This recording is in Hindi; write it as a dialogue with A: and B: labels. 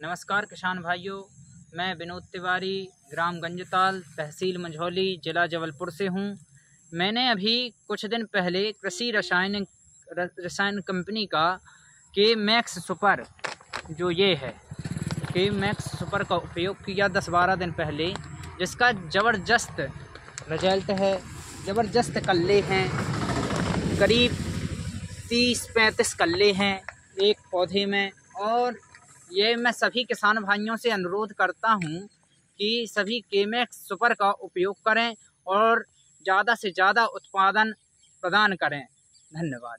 A: नमस्कार किसान भाइयों, मैं विनोद तिवारी, ग्राम गंजताल, तहसील मंझौली, ज़िला जबलपुर से हूँ। मैंने अभी कुछ दिन पहले कृषि रसायन रसायन कंपनी का के मैक्स सुपर, जो ये है के मैक्स सुपर का उपयोग किया दस बारह दिन पहले, जिसका ज़बरदस्त रिज़ल्ट है, ज़बरदस्त कल्ले हैं, करीब तीस पैंतीस कल्ले हैं एक पौधे में, और ये मैं सभी किसान भाइयों से अनुरोध करता हूँ कि सभी केमेक्स सुपर का उपयोग करें और ज़्यादा से ज़्यादा उत्पादन प्रदान करें। धन्यवाद।